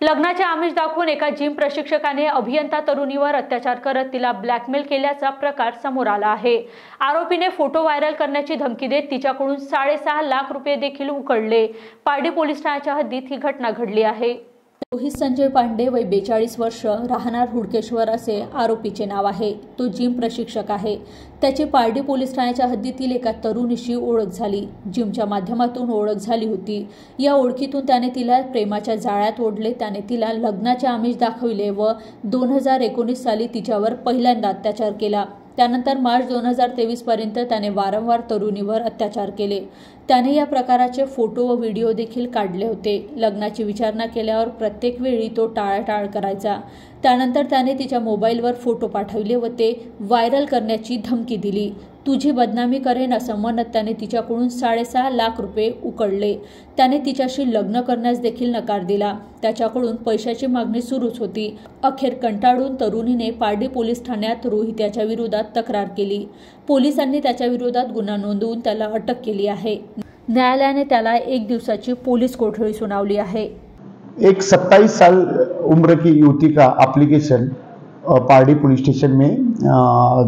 लग्नाचे आमिष दाखवून एका जिम प्रशिक्षकाने अभियंता तरुणीवर अत्याचार करत तिला ब्लॅकमेल केल्याचा प्रकार समोर आला आहे. आरोपीने फोटो व्हायरल करण्याची धमकी देत तिच्याकडून साडेसहा लाख रुपये देखील उकळले. पारडी पोलीस ठाण्याच्या हद्दीत ही घटना घडली आहे. रोहित संजय पांडे वय बेचाळीस वर्ष राहणार हुडकेश्वर असे आरोपीचे नाव आहे. तो जिम प्रशिक्षक आहे. त्याची पारडी पोलीस ठाण्याच्या हद्दीतील एका तरुणीशी ओळख झाली. जिमच्या माध्यमातून ओळख झाली होती. या ओळखीतून त्याने तिला प्रेमाच्या जाळ्यात ओढले. त्याने तिला लग्नाचे आमिष दाखविले व दोन हजार एकोणीस साली तिच्यावर पहिल्यांदा अत्याचार केला. त्यानंतर मार्च दोन हजार तेवीसपर्यंत त्याने वारंवार तरुणीवर अत्याचार केले. त्याने या प्रकाराचे फोटो व व्हिडिओ देखील काढले होते. लग्नाची विचारणा केल्यावर प्रत्येक वेळी तो टाळाटाळ करायचा. त्यानंतर त्याने तिच्या मोबाईलवर फोटो पाठवले व ते व्हायरल करण्याची धमकी दिली. तुझी बदनामी करेन असं म्हणत त्याने तिच्याकडून साडेसहा लाख रुपये उकळले. त्याने तिच्याशी लग्न करण्यास देखील नकार दिला. त्याच्याकडून पैशाची मागणी सुरूच होती. अखेर कंटाळून तरुणीने पारडी पोलीस ठाण्यात रोहित याच्या विरोधात तक्रार केली. पोलिसांनी त्याच्या विरोधात गुन्हा नोंदवून त्याला अटक केली आहे. न्यायालयाने त्याला एक दिवसाची पोलीस कोठडी सुनावली आहे. एक 27 साल उम्र की युवती का एप्लीकेशन पारडी पुलिस स्टेशन में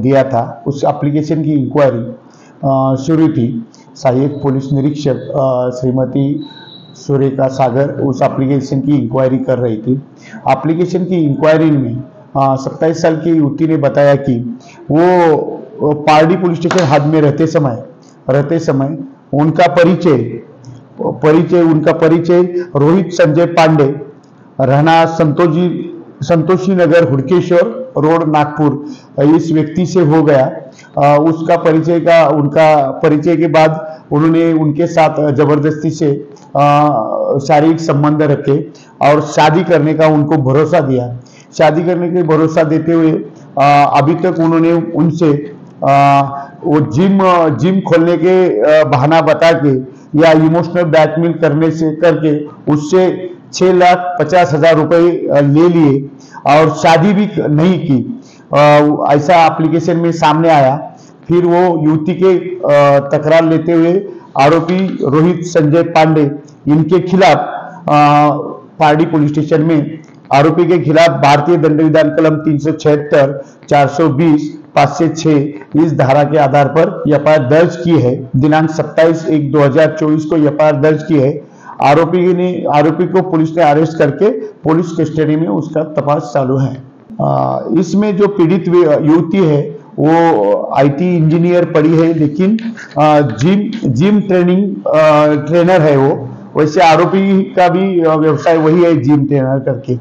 दिया था। उस एप्लीकेशन की इंक्वायरी शुरू थी। सहायक पुलिस निरीक्षक श्रीमती सुरेखा सागर उस एप्लीकेशन की इंक्वायरी कर रही थी। एप्लीकेशन की इंक्वायरी में सत्ताईस साल की युवती ने बताया कि वो पारडी पुलिस स्टेशन हद में रहते समय रहते समय उनका परिचय परिचय, उनका परिचय रोहित संजय पांडे, रहना संतोषी संतोषी नगर, हुडकेश्वर रोड, नागपुर इस व्यक्ति से हो गया। उसका परिचय का, उनका परिचय के बाद उन्होंने उनके साथ ज़बरदस्ती से शारीरिक संबंध रखे और शादी करने का उनको भरोसा दिया। शादी करने के भरोसा देते हुए अभी तक उन्होंने उनसे वो जिम जिम खोलने के बहाना बता के या इमोशनल ब्लैकमेल करने से, करके उससे छह लाख पचास हज़ार रुपए ले लिए और शादी भी नहीं की। ऐसा एप्लीकेशन में सामने आया। फिर वो युवती के तकरार लेते हुए आरोपी रोहित संजय पांडे इनके खिलाफ पारडी पुलिस स्टेशन में आरोपी के खिलाफ भारतीय दंड विधान कलम तीन सौ छिहत्तर, चार सौ बीस से इस धारा के आधार पर एफआईआर दर्ज की है। दिनांक 27 एक 2024 को एफआईआर दर्ज की है। आरोपी ने आरोपी को पुलिस ने अरेस्ट करके पुलिस कस्टडी में उसका तपास चालू है। इसमें जो पीड़ित युवती है, वो आईटी इंजीनियर पड़ी है, लेकिन जिम जिम ट्रेनिंग ट्रेनर है वो। वैसे आरोपी का भी व्यवसाय वही है जिम ट्रेनर करके।